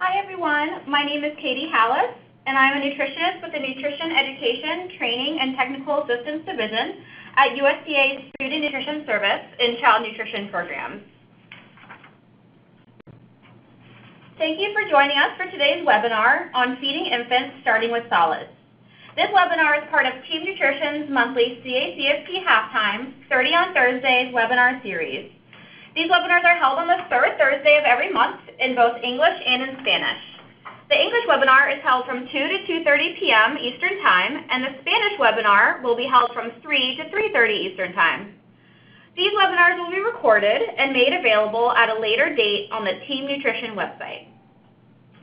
Hi everyone, my name is Katie Hallis, and I'm a nutritionist with the Nutrition Education, Training, and Technical Assistance Division at USDA's Food and Nutrition Service in Child Nutrition Programs. Thank you for joining us for today's webinar on feeding infants starting with solids. This webinar is part of Team Nutrition's monthly CACFP Halftime 30 on Thursdays webinar series. These webinars are held on the third Thursday of every month in both English and in Spanish. The English webinar is held from 2 to 2.30 p.m. Eastern Time, and the Spanish webinar will be held from 3 to 3.30 Eastern Time. These webinars will be recorded and made available at a later date on the Team Nutrition website.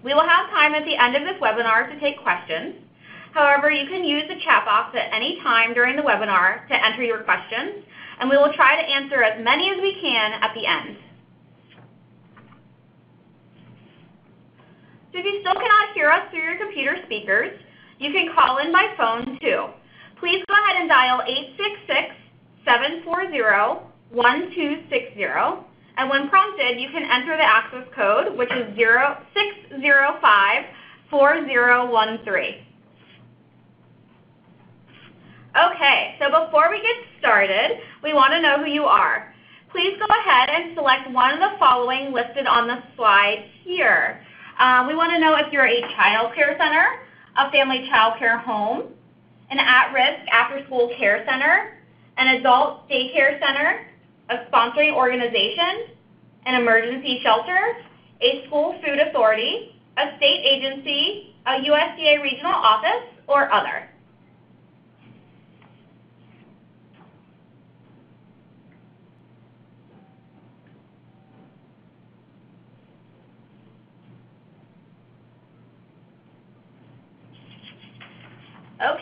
We will have time at the end of this webinar to take questions. However, you can use the chat box at any time during the webinar to enter your questions, and we will try to answer as many as we can at the end. So if you still cannot hear us through your computer speakers, you can call in by phone too. Please go ahead and dial 866-740-1260 and when prompted, you can enter the access code, which is 6054013. Okay, so before we get started, we want to know who you are. Please go ahead and select one of the following listed on the slide here. Um, we want to know if you're a child care center, a family child care home, an at-risk after-school care center, an adult daycare center, a sponsoring organization, an emergency shelter, a school food authority, a state agency, a USDA regional office, or other.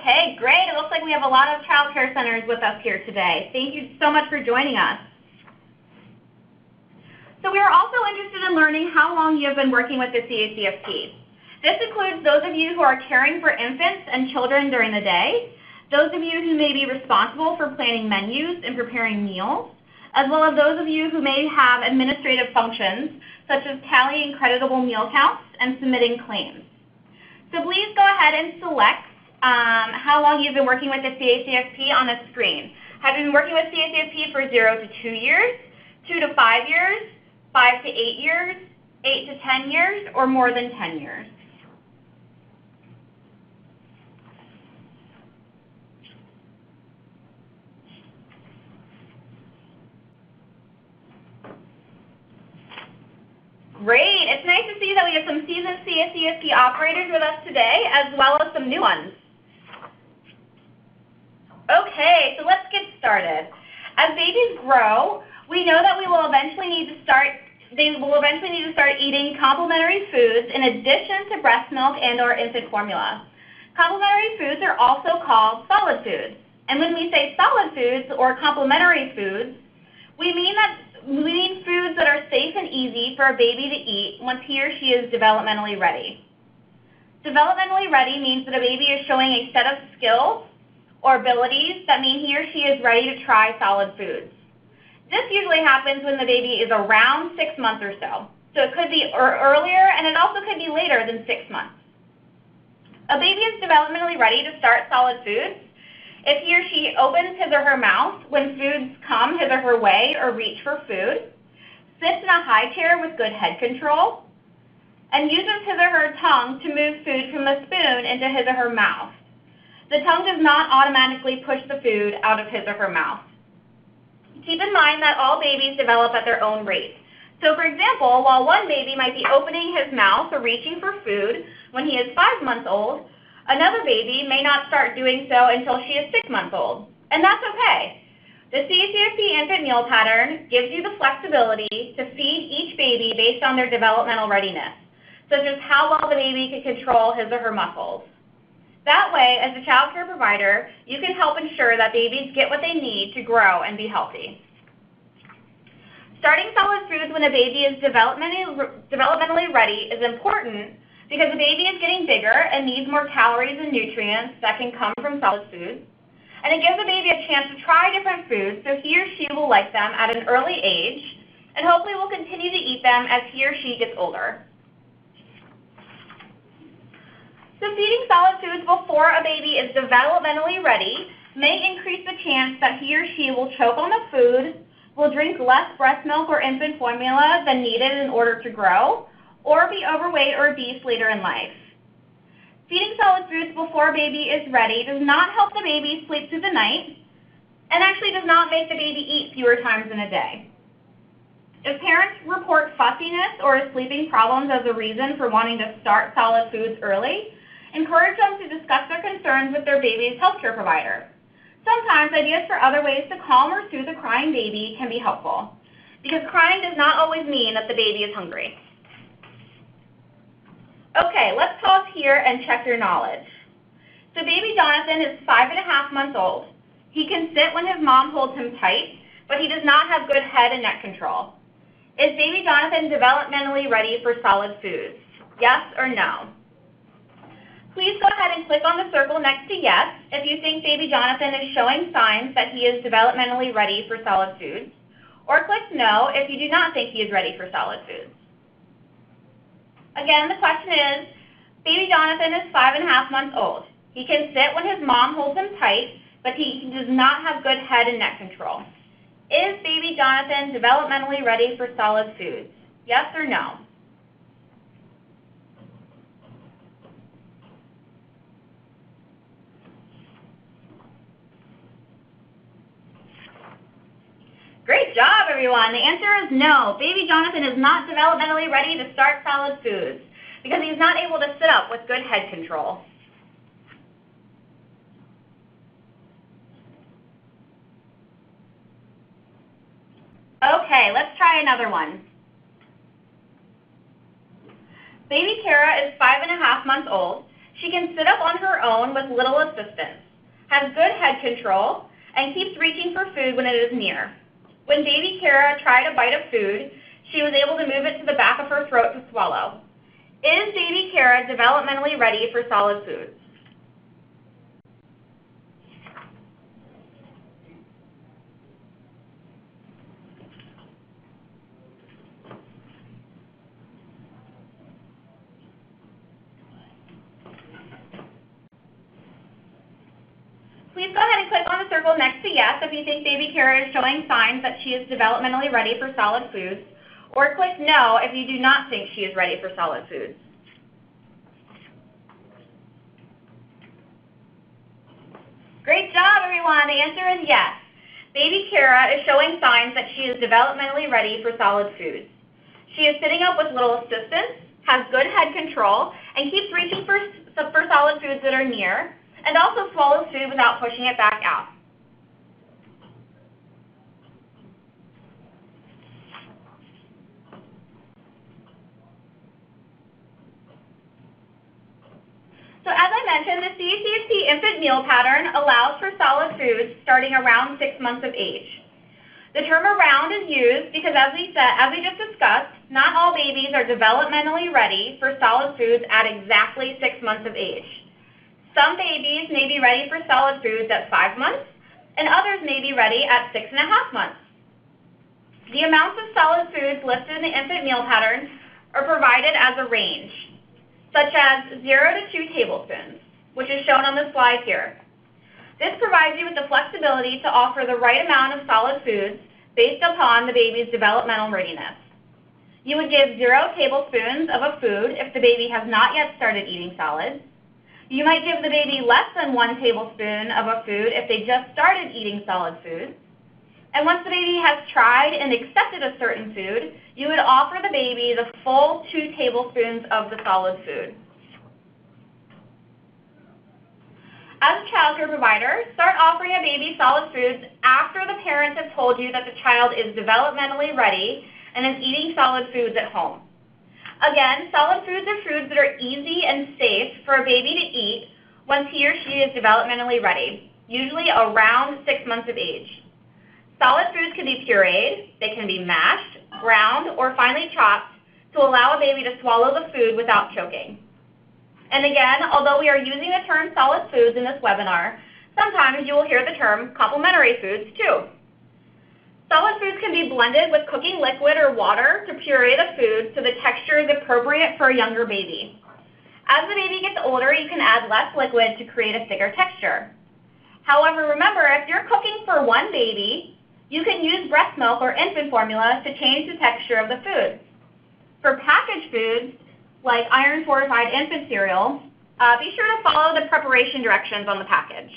Okay, great. It looks like we have a lot of child care centers with us here today. Thank you so much for joining us. So we are also interested in learning how long you have been working with the CACFP. This includes those of you who are caring for infants and children during the day, those of you who may be responsible for planning menus and preparing meals, as well as those of you who may have administrative functions such as tallying creditable meal counts and submitting claims. So please go ahead and select um, how long you've been working with the CACFP on the screen. Have you been working with CACFP for 0 to 2 years, 2 to 5 years, five to eight years, eight to 10 years, or more than 10 years. Great. It's nice to see that we have some seasoned CACFP operators with us today, as well as some new ones. Okay, so let's get started. As babies grow, we know that we will eventually need to start they will eventually need to start eating complementary foods in addition to breast milk and or infant formula. Complementary foods are also called solid foods. And when we say solid foods or complementary foods, we mean that we mean foods that are safe and easy for a baby to eat once he or she is developmentally ready. Developmentally ready means that a baby is showing a set of skills or abilities that mean he or she is ready to try solid foods. This usually happens when the baby is around six months or so. So it could be earlier and it also could be later than six months. A baby is developmentally ready to start solid foods if he or she opens his or her mouth when foods come his or her way or reach for food, sits in a high chair with good head control, and uses his or her tongue to move food from the spoon into his or her mouth. The tongue does not automatically push the food out of his or her mouth. Keep in mind that all babies develop at their own rate. So for example, while one baby might be opening his mouth or reaching for food when he is five months old, another baby may not start doing so until she is six months old. And that's okay. The CACFP infant meal pattern gives you the flexibility to feed each baby based on their developmental readiness, such as how well the baby can control his or her muscles. That way, as a child care provider, you can help ensure that babies get what they need to grow and be healthy. Starting solid foods when a baby is developmentally ready is important because the baby is getting bigger and needs more calories and nutrients that can come from solid foods. And it gives the baby a chance to try different foods so he or she will like them at an early age and hopefully will continue to eat them as he or she gets older. So feeding solid foods before a baby is developmentally ready may increase the chance that he or she will choke on the food, will drink less breast milk or infant formula than needed in order to grow, or be overweight or obese later in life. Feeding solid foods before a baby is ready does not help the baby sleep through the night and actually does not make the baby eat fewer times in a day. If parents report fussiness or sleeping problems as a reason for wanting to start solid foods early, encourage them to discuss their concerns with their baby's healthcare provider. Sometimes ideas for other ways to calm or soothe a crying baby can be helpful, because crying does not always mean that the baby is hungry. Okay, let's pause here and check your knowledge. So baby Jonathan is five and a half months old. He can sit when his mom holds him tight, but he does not have good head and neck control. Is baby Jonathan developmentally ready for solid foods? Yes or no? Please go ahead and click on the circle next to yes if you think baby Jonathan is showing signs that he is developmentally ready for solid foods, or click no if you do not think he is ready for solid foods. Again, the question is, baby Jonathan is five and a half months old. He can sit when his mom holds him tight, but he does not have good head and neck control. Is baby Jonathan developmentally ready for solid foods? Yes or no? Great job, everyone. The answer is no. Baby Jonathan is not developmentally ready to start solid foods because he's not able to sit up with good head control. Okay, let's try another one. Baby Kara is five and a half months old. She can sit up on her own with little assistance, has good head control, and keeps reaching for food when it is near. When baby Kara tried a bite of food, she was able to move it to the back of her throat to swallow. Is baby Kara developmentally ready for solid foods? Please go ahead and click on the circle next to yes if you think baby Kara is showing signs that she is developmentally ready for solid foods, or click no if you do not think she is ready for solid foods. Great job, everyone. The answer is yes. Baby Kara is showing signs that she is developmentally ready for solid foods. She is sitting up with little assistance, has good head control, and keeps reaching for, for solid foods that are near, and also swallows food without pushing it back out. So as I mentioned, the CACFP infant meal pattern allows for solid foods starting around six months of age. The term around is used because as we said, as we just discussed, not all babies are developmentally ready for solid foods at exactly six months of age. Some babies may be ready for solid foods at five months, and others may be ready at six and a half months. The amounts of solid foods listed in the infant meal pattern are provided as a range, such as 0 to 2 tablespoons, which is shown on the slide here. This provides you with the flexibility to offer the right amount of solid foods based upon the baby's developmental readiness. You would give 0 tablespoons of a food if the baby has not yet started eating solids, you might give the baby less than one tablespoon of a food if they just started eating solid foods. And once the baby has tried and accepted a certain food, you would offer the baby the full two tablespoons of the solid food. As a child care provider, start offering a baby solid foods after the parents have told you that the child is developmentally ready and is eating solid foods at home. Again, solid foods are foods that are easy and safe for a baby to eat once he or she is developmentally ready, usually around six months of age. Solid foods can be pureed, they can be mashed, ground, or finely chopped to allow a baby to swallow the food without choking. And again, although we are using the term solid foods in this webinar, sometimes you will hear the term complementary foods too. Solid foods can be blended with cooking liquid or water to puree the food so the texture is appropriate for a younger baby. As the baby gets older, you can add less liquid to create a thicker texture. However, remember, if you're cooking for one baby, you can use breast milk or infant formula to change the texture of the food. For packaged foods, like iron-fortified infant cereal, uh, be sure to follow the preparation directions on the package.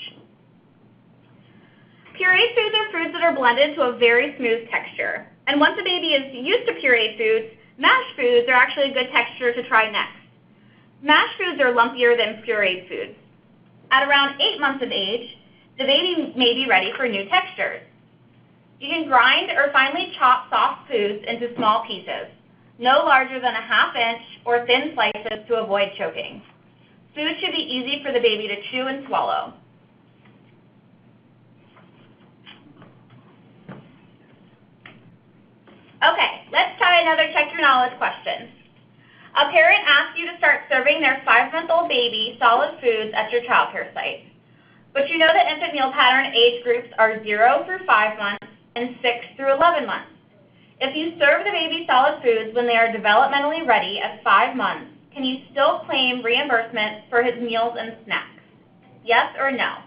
Pureed foods are foods that are blended to a very smooth texture. And once a baby is used to pureed foods, mashed foods are actually a good texture to try next. Mashed foods are lumpier than pureed foods. At around 8 months of age, the baby may be ready for new textures. You can grind or finely chop soft foods into small pieces, no larger than a half inch or thin slices to avoid choking. Food should be easy for the baby to chew and swallow. Okay, let's try another check your knowledge question. A parent asks you to start serving their five-month-old baby solid foods at your childcare site. But you know that infant meal pattern age groups are 0 through 5 months and 6 through 11 months. If you serve the baby solid foods when they are developmentally ready at 5 months, can you still claim reimbursement for his meals and snacks? Yes or no?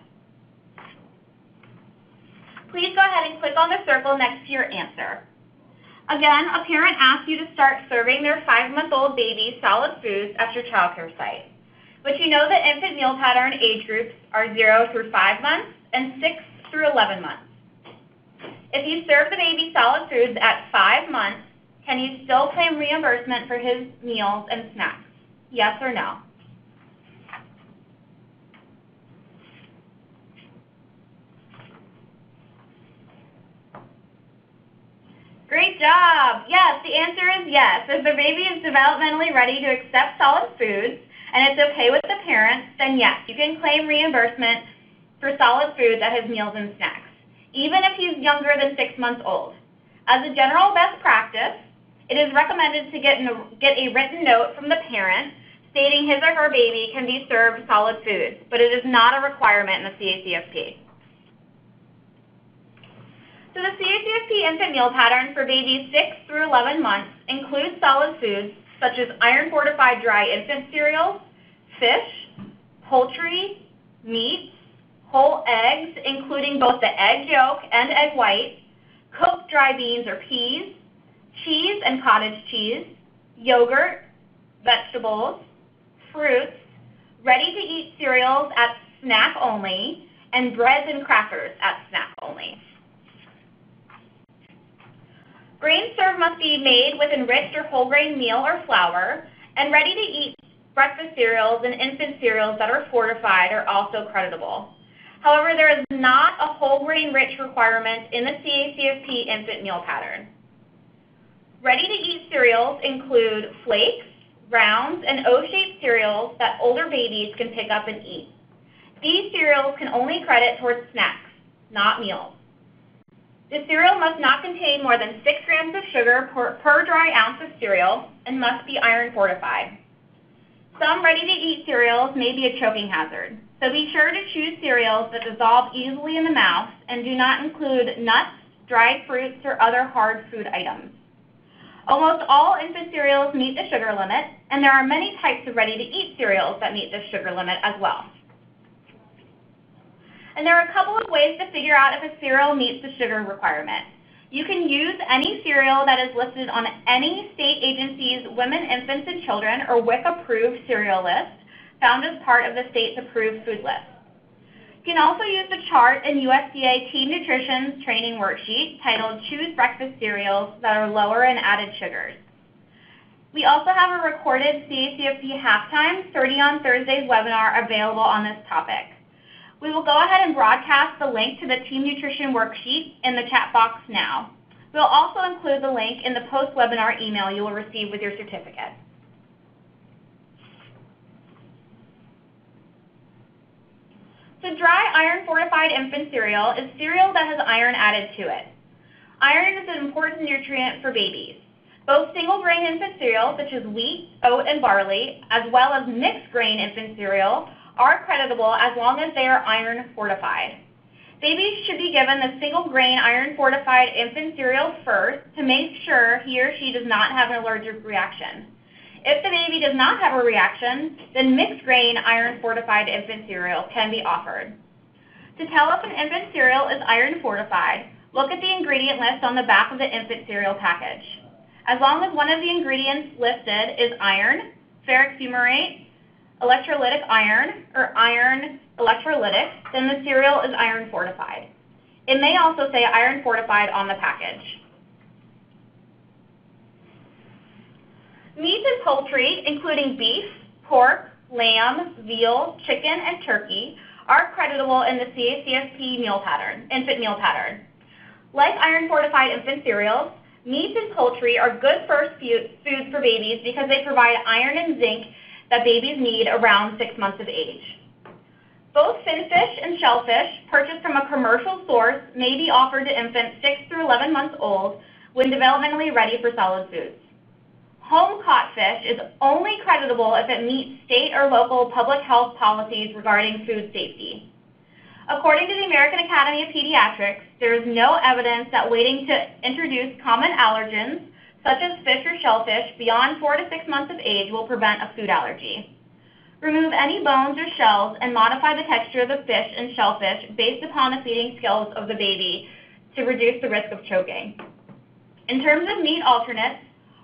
Please go ahead and click on the circle next to your answer. Again, a parent asks you to start serving their five-month-old baby solid foods at your childcare site. But you know that infant meal pattern age groups are 0 through 5 months and 6 through 11 months. If you serve the baby solid foods at 5 months, can you still claim reimbursement for his meals and snacks? Yes or no? Great job. Yes, the answer is yes. If the baby is developmentally ready to accept solid foods and it's okay with the parents, then yes, you can claim reimbursement for solid foods at his meals and snacks, even if he's younger than six months old. As a general best practice, it is recommended to get, get a written note from the parent stating his or her baby can be served solid foods, but it is not a requirement in the CACFP. So the CACFP infant meal pattern for babies 6 through 11 months includes solid foods such as iron-fortified dry infant cereals, fish, poultry, meats, whole eggs, including both the egg yolk and egg white, cooked dry beans or peas, cheese and cottage cheese, yogurt, vegetables, fruits, ready-to-eat cereals at snack only, and breads and crackers at snack only. Grain served must be made with enriched or whole grain meal or flour, and ready-to-eat breakfast cereals and infant cereals that are fortified are also creditable. However, there is not a whole grain rich requirement in the CACFP infant meal pattern. Ready-to-eat cereals include flakes, rounds, and O-shaped cereals that older babies can pick up and eat. These cereals can only credit towards snacks, not meals. The cereal must not contain more than 6 grams of sugar per, per dry ounce of cereal and must be iron fortified. Some ready-to-eat cereals may be a choking hazard, so be sure to choose cereals that dissolve easily in the mouth and do not include nuts, dried fruits, or other hard food items. Almost all infant cereals meet the sugar limit, and there are many types of ready-to-eat cereals that meet the sugar limit as well. And there are a couple of ways to figure out if a cereal meets the sugar requirement. You can use any cereal that is listed on any state agency's Women, Infants, and Children or WIC approved cereal list found as part of the state's approved food list. You can also use the chart in USDA Team Nutrition's training worksheet titled Choose Breakfast Cereals that are lower in added sugars. We also have a recorded CACFP halftime 30 on Thursdays webinar available on this topic. We will go ahead and broadcast the link to the Team Nutrition worksheet in the chat box now. We'll also include the link in the post-webinar email you will receive with your certificate. So dry iron-fortified infant cereal is cereal that has iron added to it. Iron is an important nutrient for babies. Both single-grain infant cereal, such as wheat, oat, and barley, as well as mixed-grain infant cereal, are creditable as long as they are iron fortified. Babies should be given the single grain iron fortified infant cereal first to make sure he or she does not have an allergic reaction. If the baby does not have a reaction, then mixed grain iron fortified infant cereal can be offered. To tell if an infant cereal is iron fortified, look at the ingredient list on the back of the infant cereal package. As long as one of the ingredients listed is iron, ferric fumarate, electrolytic iron, or iron electrolytic, then the cereal is iron fortified. It may also say iron fortified on the package. Meat and poultry, including beef, pork, lamb, veal, chicken, and turkey, are creditable in the CACFP meal pattern, infant meal pattern. Like iron-fortified infant cereals, meats and poultry are good first foods for babies because they provide iron and zinc that babies need around six months of age. Both finfish and shellfish purchased from a commercial source may be offered to infants 6 through 11 months old when developmentally ready for solid foods. Home caught fish is only creditable if it meets state or local public health policies regarding food safety. According to the American Academy of Pediatrics, there is no evidence that waiting to introduce common allergens, such as fish or shellfish, beyond 4 to 6 months of age will prevent a food allergy. Remove any bones or shells and modify the texture of the fish and shellfish based upon the feeding skills of the baby to reduce the risk of choking. In terms of meat alternates,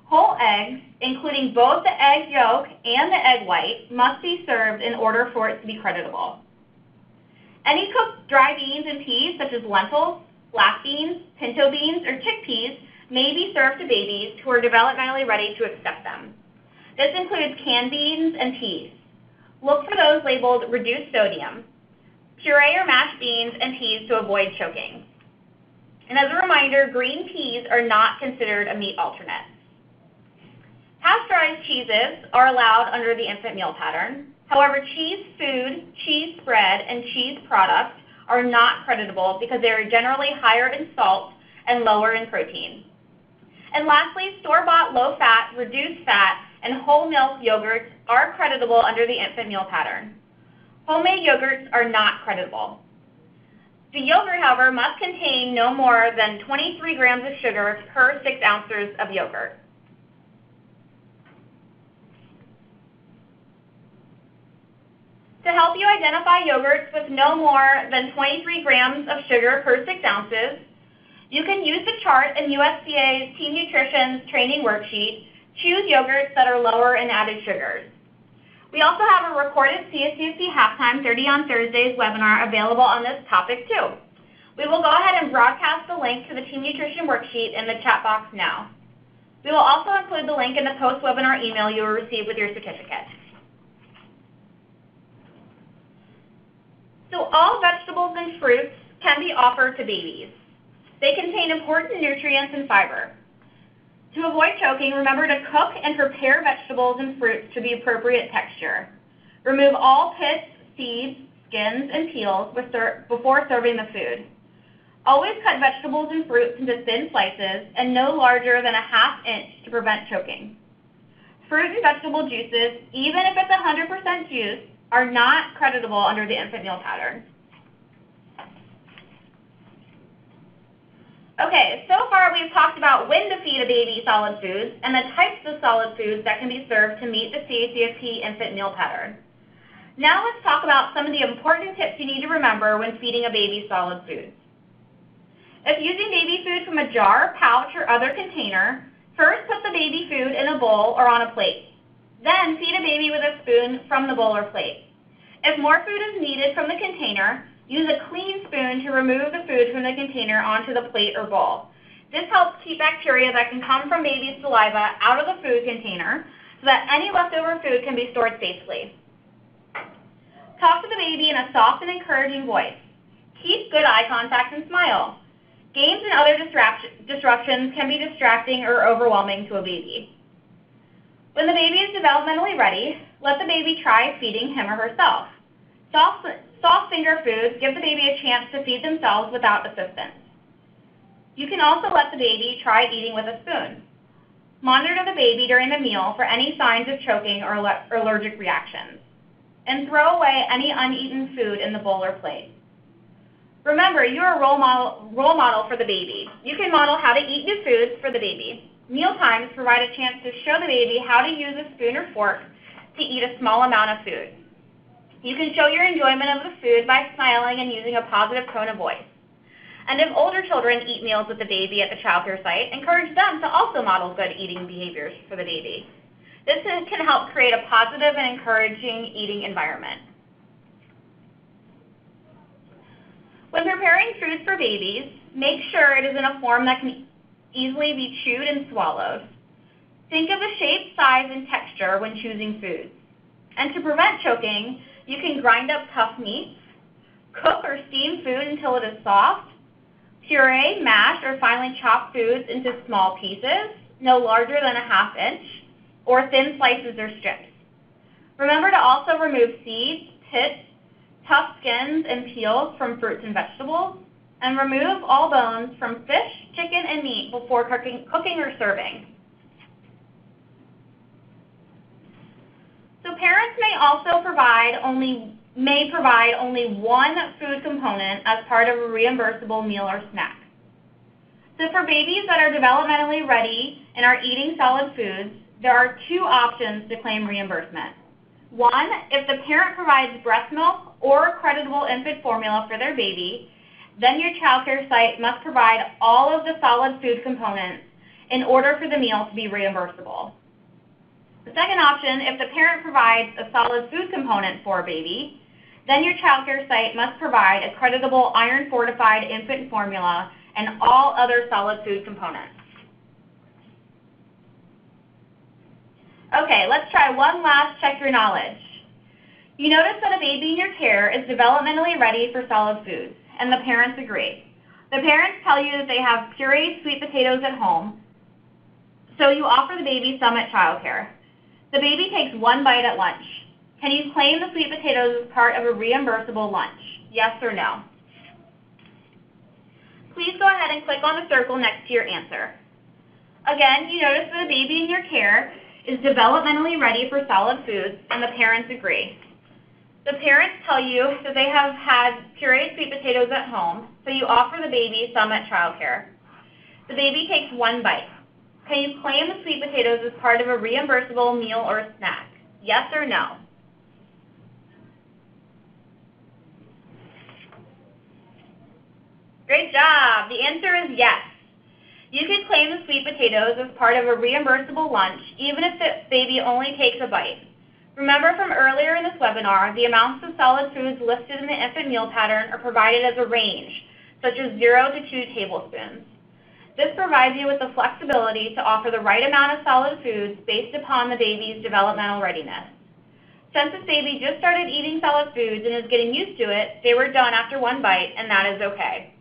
Whole eggs, including both the egg yolk and the egg white, must be served in order for it to be creditable. Any cooked dry beans and peas, such as lentils, black beans, pinto beans, or chickpeas, may be served to babies who are developmentally ready to accept them. This includes canned beans and peas. Look for those labeled reduced sodium. Puree or mashed beans and peas to avoid choking. And as a reminder, green peas are not considered a meat alternate. Pasteurized cheeses are allowed under the infant meal pattern. However, cheese food, cheese spread, and cheese products are not creditable because they are generally higher in salt and lower in protein. And lastly, store-bought low-fat, reduced fat, and whole milk yogurts are creditable under the infant meal pattern. Homemade yogurts are not creditable. The yogurt, however, must contain no more than 23 grams of sugar per 6 ounces of yogurt. To help you identify yogurts with no more than 23 grams of sugar per 6 ounces, you can use the chart in USDA's Team Nutrition's training worksheet, choose yogurts that are lower in added sugars. We also have a recorded CACFP Halftime 30 on Thursdays webinar available on this topic too. We will go ahead and broadcast the link to the Team Nutrition worksheet in the chat box now. We will also include the link in the post-webinar email you will receive with your certificate. So all vegetables and fruits can be offered to babies. They contain important nutrients and fiber. To avoid choking, remember to cook and prepare vegetables and fruits to the appropriate texture. Remove all pits, seeds, skins, and peels before serving the food. Always cut vegetables and fruits into thin slices and no larger than a half inch to prevent choking. Fruit and vegetable juices, even if it's 100% juice, are not creditable under the infant meal pattern. Okay, so far we've talked about when to feed a baby solid foods and the types of solid foods that can be served to meet the CACFP infant meal pattern. Now let's talk about some of the important tips you need to remember when feeding a baby solid foods. If using baby food from a jar, pouch, or other container, first put the baby food in a bowl or on a plate. Then feed a baby with a spoon from the bowl or plate. If more food is needed from the container, use a clean spoon to remove the food from the container onto the plate or bowl. This helps keep bacteria that can come from baby's saliva out of the food container so that any leftover food can be stored safely. Talk to the baby in a soft and encouraging voice. Keep good eye contact and smile. Games and other disruptions can be distracting or overwhelming to a baby. When the baby is developmentally ready, let the baby try feeding him or herself. Soft, soft finger foods give the baby a chance to feed themselves without assistance. You can also let the baby try eating with a spoon. Monitor the baby during the meal for any signs of choking or allergic reactions. And throw away any uneaten food in the bowl or plate. Remember, you're a role model, role model for the baby. You can model how to eat new foods for the baby. Meal times provide a chance to show the baby how to use a spoon or fork to eat a small amount of food. You can show your enjoyment of the food by smiling and using a positive tone of voice. And if older children eat meals with the baby at the child care site, encourage them to also model good eating behaviors for the baby. This can help create a positive and encouraging eating environment. When preparing food for babies, make sure it is in a form that can easily be chewed and swallowed. Think of the shape, size, and texture when choosing foods. And to prevent choking, you can grind up tough meats, cook or steam food until it is soft, puree, mash, or finely chop foods into small pieces, no larger than a half inch, or thin slices or strips. Remember to also remove seeds, pits, tough skins, and peels from fruits and vegetables, and remove all bones from fish, chicken, and meat before cooking, cooking or serving. So parents may also provide only may provide only one food component as part of a reimbursable meal or snack. So for babies that are developmentally ready and are eating solid foods, there are two options to claim reimbursement. One, if the parent provides breast milk or creditable infant formula for their baby, then your child care site must provide all of the solid food components in order for the meal to be reimbursable. The second option, if the parent provides a solid food component for a baby, then your child care site must provide a creditable iron-fortified infant formula and all other solid food components. Okay, let's try one last check your knowledge. You notice that a baby in your care is developmentally ready for solid foods, and the parents agree. The parents tell you that they have pureed sweet potatoes at home, so you offer the baby some at childcare. The baby takes one bite at lunch. Can you claim the sweet potatoes as part of a reimbursable lunch? Yes or no? Please go ahead and click on the circle next to your answer. Again, you notice that the baby in your care is developmentally ready for solid foods, and the parents agree. The parents tell you that they have had pureed sweet potatoes at home, so you offer the baby some at childcare. The baby takes one bite. Can you claim the sweet potatoes as part of a reimbursable meal or snack? Yes or no? Great job. The answer is yes. You can claim the sweet potatoes as part of a reimbursable lunch, even if the baby only takes a bite. Remember from earlier in this webinar, the amounts of solid foods listed in the infant meal pattern are provided as a range, such as 0 to 2 tablespoons. This provides you with the flexibility to offer the right amount of solid foods based upon the baby's developmental readiness. Since this baby just started eating solid foods and is getting used to it, they were done after one bite, and that is okay.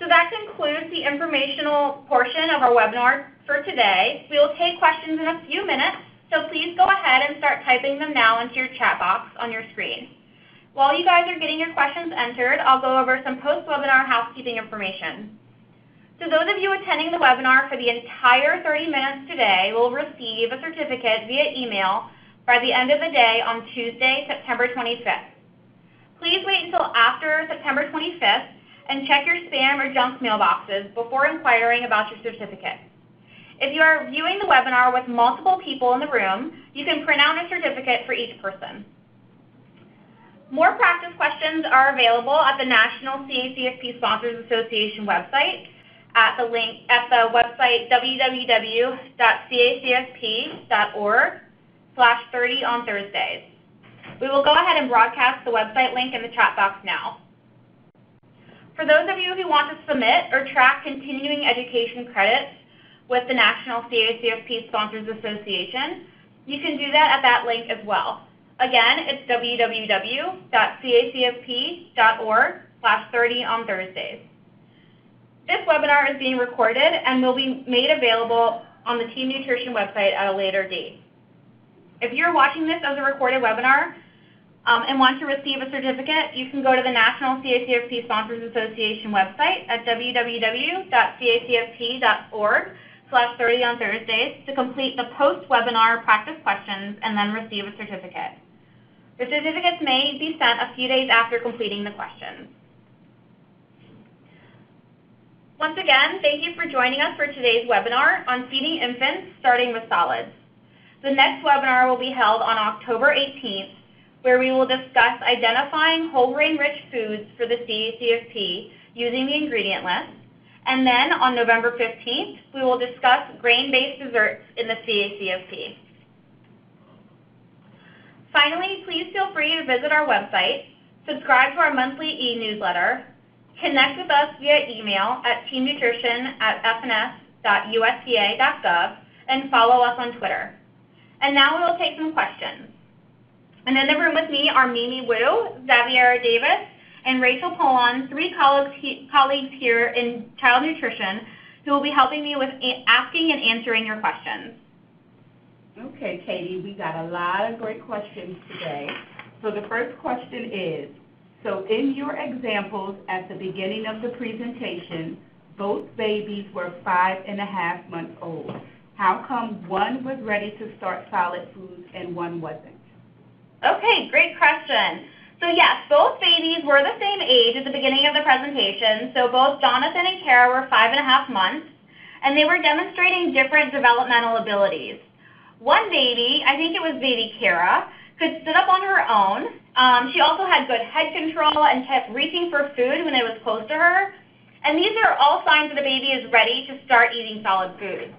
So that concludes the informational portion of our webinar for today. We will take questions in a few minutes, so please go ahead and start typing them now into your chat box on your screen. While you guys are getting your questions entered, I'll go over some post-webinar housekeeping information. So those of you attending the webinar for the entire 30 minutes today will receive a certificate via email by the end of the day on Tuesday, September 25th. Please wait until after September 25th and check your spam or junk mailboxes before inquiring about your certificate. If you are viewing the webinar with multiple people in the room, you can print out a certificate for each person. More practice questions are available at the National CACFP Sponsors Association website at the link at the website www.cacfp.org slash 30 on Thursdays. We will go ahead and broadcast the website link in the chat box now. For those of you who want to submit or track continuing education credits with the National CACFP Sponsors Association, you can do that at that link as well. Again, it's www.cacfp.org slash 30 on Thursdays. This webinar is being recorded and will be made available on the Team Nutrition website at a later date. If you're watching this as a recorded webinar um, and want to receive a certificate, you can go to the National CACFP Sponsors Association website at www.cacfp.org slash 30 on Thursdays to complete the post-webinar practice questions and then receive a certificate. The certificates may be sent a few days after completing the questions. Once again, thank you for joining us for today's webinar on feeding infants starting with solids. The next webinar will be held on October 18th, where we will discuss identifying whole grain-rich foods for the CACFP using the ingredient list. And then on November 15th, we will discuss grain-based desserts in the CACFP. Finally, please feel free to visit our website, subscribe to our monthly e-newsletter, connect with us via email at teamnutrition at fns.usda.gov, and follow us on Twitter. And now we will take some questions. And in the room with me are Mimi Wu, Xavier Davis, and Rachel Polon, three colleagues here in child nutrition who will be helping me with asking and answering your questions. Okay, Katie, we got a lot of great questions today. So the first question is, so in your examples at the beginning of the presentation, both babies were five and a half months old. How come one was ready to start solid foods and one wasn't? Okay, great question. So yes, both babies were the same age at the beginning of the presentation. So both Jonathan and Kara were five and a half months, and they were demonstrating different developmental abilities. One baby, I think it was baby Kara, could sit up on her own. Um, she also had good head control and kept reaching for food when it was close to her. And these are all signs that a baby is ready to start eating solid food.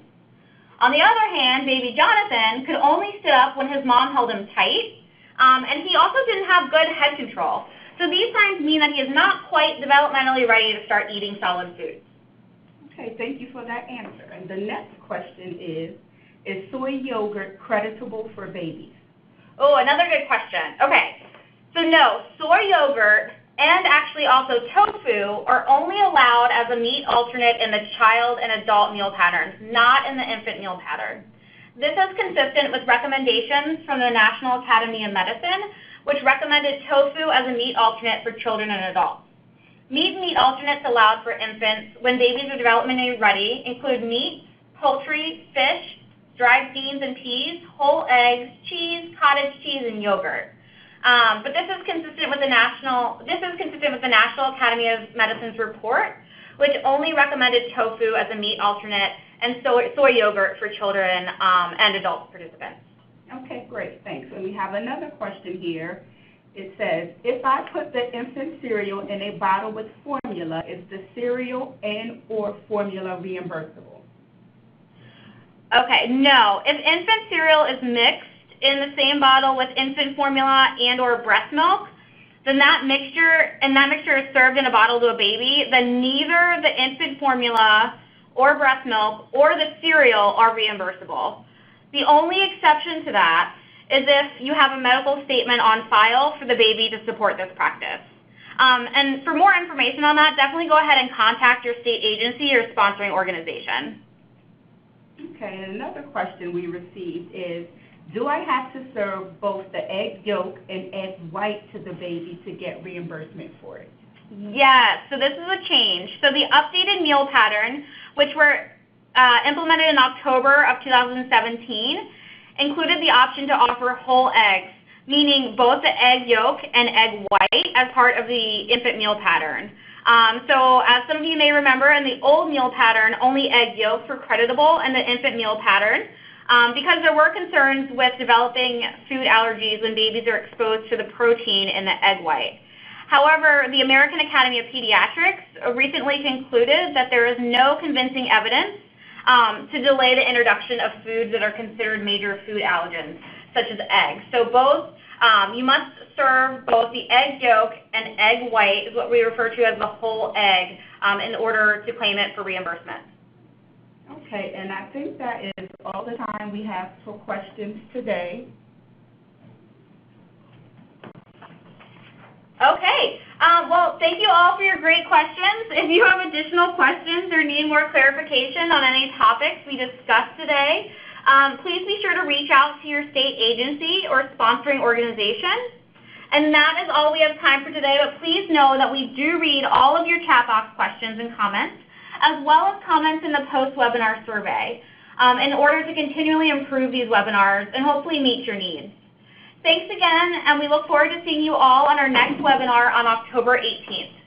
On the other hand, baby Jonathan could only sit up when his mom held him tight, um, and he also didn't have good head control. So these signs mean that he is not quite developmentally ready to start eating solid foods. Okay, thank you for that answer. And the next question is, is soy yogurt creditable for babies? Oh, another good question. Okay, so no, soy yogurt and actually also tofu are only allowed as a meat alternate in the child and adult meal patterns, not in the infant meal pattern. This is consistent with recommendations from the National Academy of Medicine, which recommended tofu as a meat alternate for children and adults. Meat and meat alternates allowed for infants when babies are developmentally ready include meat, poultry, fish, beans and peas, whole eggs, cheese, cottage cheese, and yogurt. Um, but this is consistent with the national this is consistent with the National Academy of Medicine's report, which only recommended tofu as a meat alternate and soy, soy yogurt for children um, and adult participants. Okay, great, thanks. And we have another question here. It says, if I put the infant cereal in a bottle with formula, is the cereal and or formula reimbursable? Okay, no. If infant cereal is mixed in the same bottle with infant formula and or breast milk, then that mixture and that mixture is served in a bottle to a baby, then neither the infant formula or breast milk or the cereal are reimbursable. The only exception to that is if you have a medical statement on file for the baby to support this practice. Um, and for more information on that, definitely go ahead and contact your state agency or sponsoring organization. Okay, and another question we received is, do I have to serve both the egg yolk and egg white to the baby to get reimbursement for it? Yes, so this is a change. So the updated meal pattern, which were uh, implemented in October of 2017, included the option to offer whole eggs, meaning both the egg yolk and egg white as part of the infant meal pattern. Um, so as some of you may remember, in the old meal pattern, only egg yolks were creditable in the infant meal pattern um, because there were concerns with developing food allergies when babies are exposed to the protein in the egg white. However, the American Academy of Pediatrics recently concluded that there is no convincing evidence um, to delay the introduction of foods that are considered major food allergens, such as eggs. So both um, you must serve both the egg yolk and egg white, is what we refer to as the whole egg, um, in order to claim it for reimbursement. Okay, and I think that is all the time we have for questions today. Okay. Um, well, thank you all for your great questions. If you have additional questions or need more clarification on any topics we discussed today, um, please be sure to reach out to your state agency or sponsoring organization. And that is all we have time for today, but please know that we do read all of your chat box questions and comments, as well as comments in the post-webinar survey, um, in order to continually improve these webinars and hopefully meet your needs. Thanks again, and we look forward to seeing you all on our next webinar on October 18th.